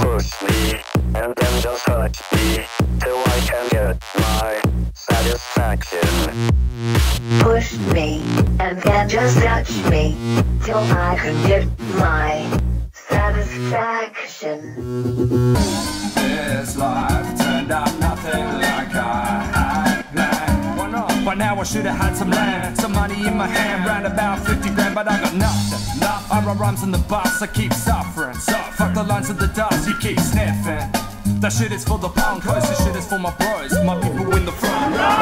Push me, and then just hurt me, till I can get my satisfaction. Push me and then just touch me till I can get my satisfaction. This life turned out nothing like I had? By now I should have had some land, some money in my hand, round about 50 grand, but I got nothing. Nothing. I run rhymes in the bus, I keep suffering. So fuck the lines of the dust, you keep sniffing. That shit is for the punkos, this shit is for my bros, my people in the front row.